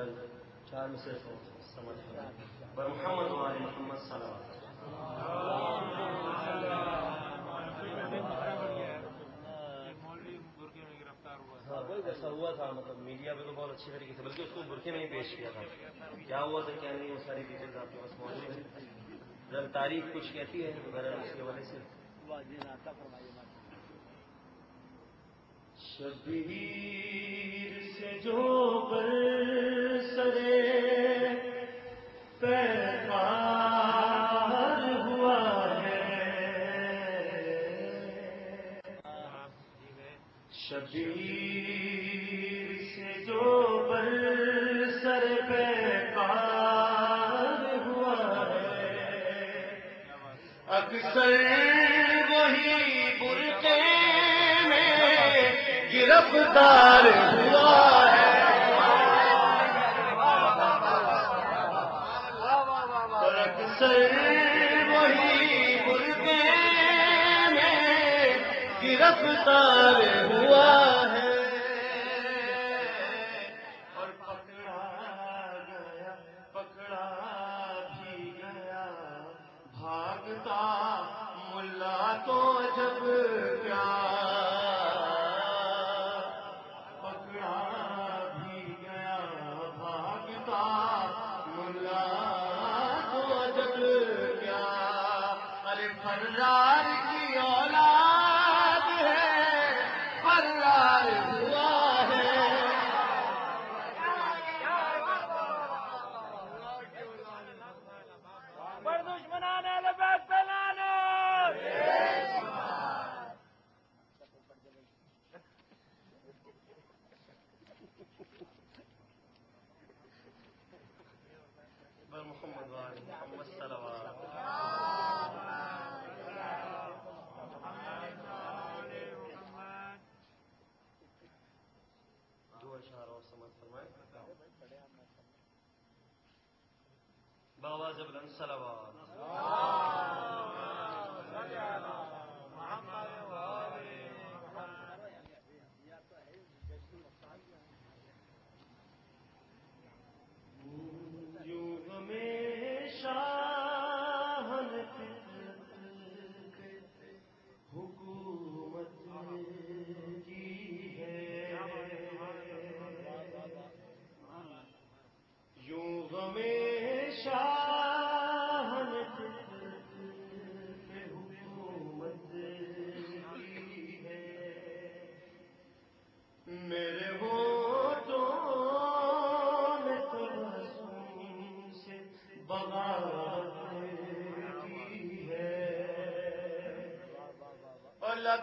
بہرحال چار میں سے سمجھ پر محمد والے محمد صلی ہاں ایسا ہوا تھا مطلب میڈیا پہ تو بہت اچھی طریقے سے بلکہ اس کو برقے میں ہی پیش کیا تھا کیا ہوا تھا کیا نہیں وہ ساری ڈیٹیلز آپ کے پاس موجود ہیں تاریخ کچھ کہتی ہے بہرحال اس کے حوالے سے شبیر سے جو پر سرے پیار ہوا ہے شبیر سے جو پر سر پیار ہوا ہے، اکثر وہی برقے میں گرفتار ہوا۔ گرفتار ہوا ہے۔ جبلن سلوا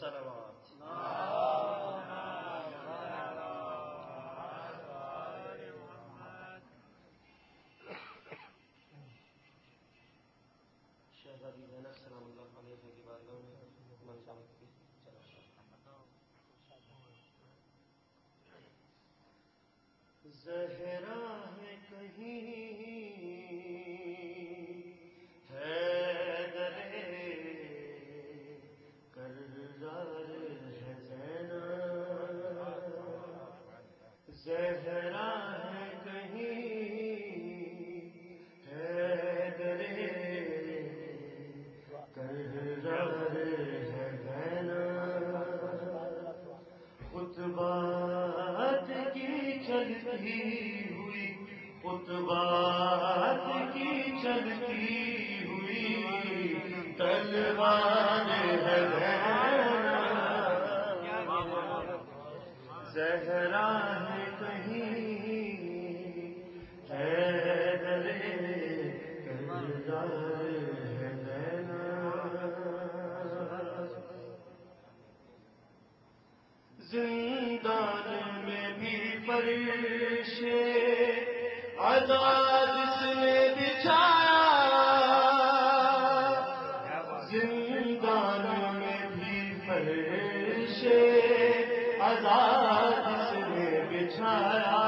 بابا شہزادی زینب سلام اللہ علیہ کی بارگاہ میں منظور زہرا ہے کہیں چلتی ہوئی تلوار ہے زہرا ہے کہیں ہے زندان میں بھی پریشے آزاد نے بچھایا زندان میں بھی پریشے آزاد اس نے بچھایا۔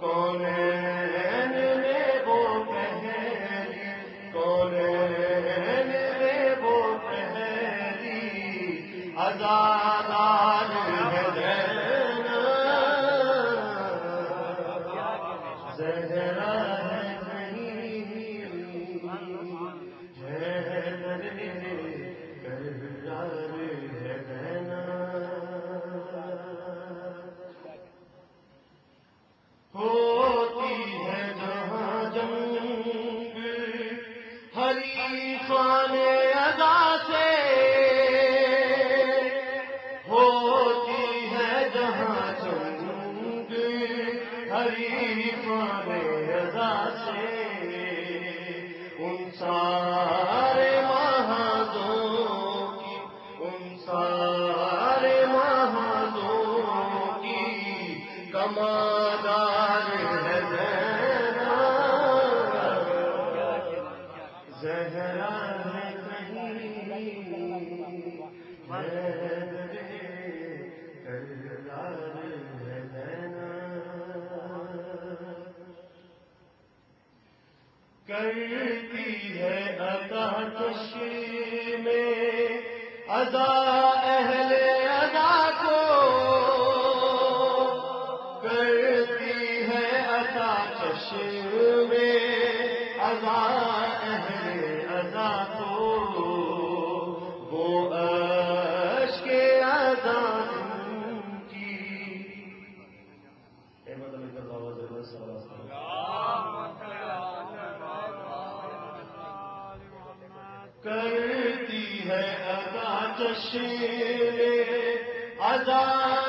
کون نے وہ پہلی؟ کون نے وہ پہلی؟ آزادان کمادار ہے زہرا زہرا ہے کہیں کرتی ہے ادا کشی میں ادا اہل کرتی ہے ادا چشے ادا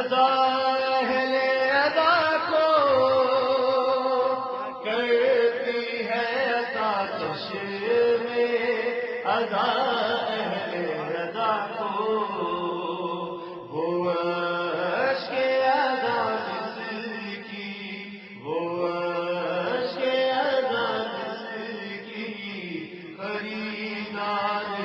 ادا اہل ادا کو کرتی ہے عطا چشم ادا اہل ادا کو وہ عشق ادا جس کی، وہ عشق ادا جس کی، خریدار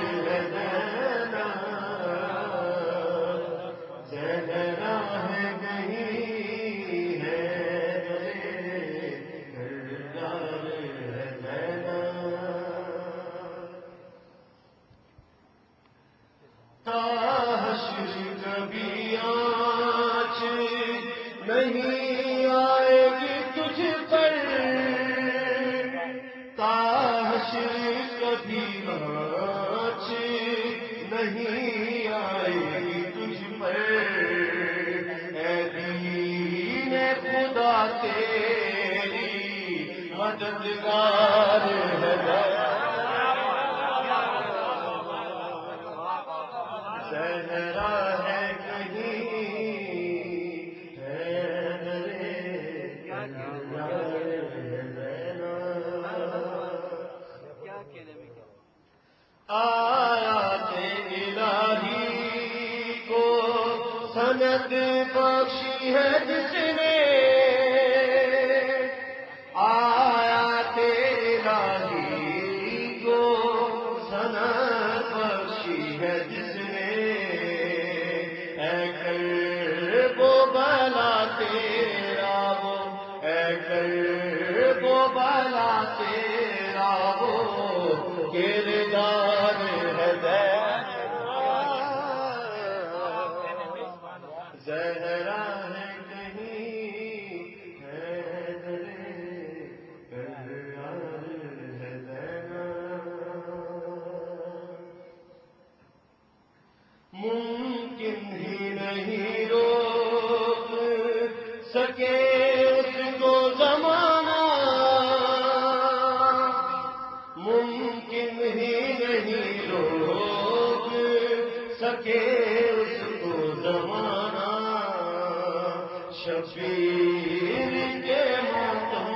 کبھی آنچ نہیں آئی تجھ پر۔ اے دین خدا تیری مددگار ہے۔ ہے جس نے آیا تیرا کو سنا بخشی ہے جس شبیر کے ماتم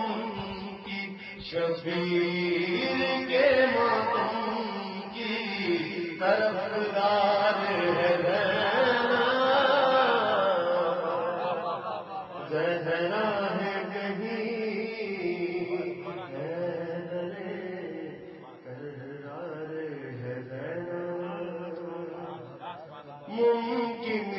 کی شبیر کے ماتم کی طرف دار ہے زہرا۔ ہے کہیں کرار ہے ممکن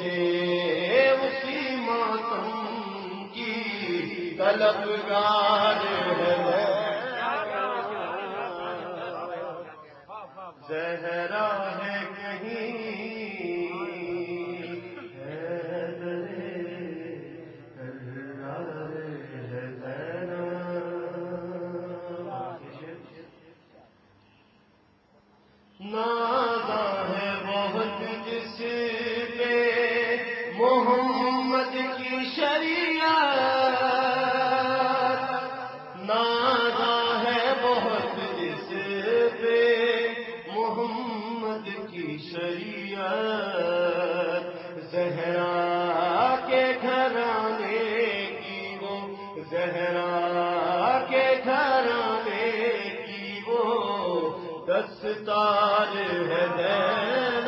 سے ماتم کی طلبگار ہے۔ زہرا ہے کہیں۔ نہ زہرا کے گھرانے کی وہ دستار ہے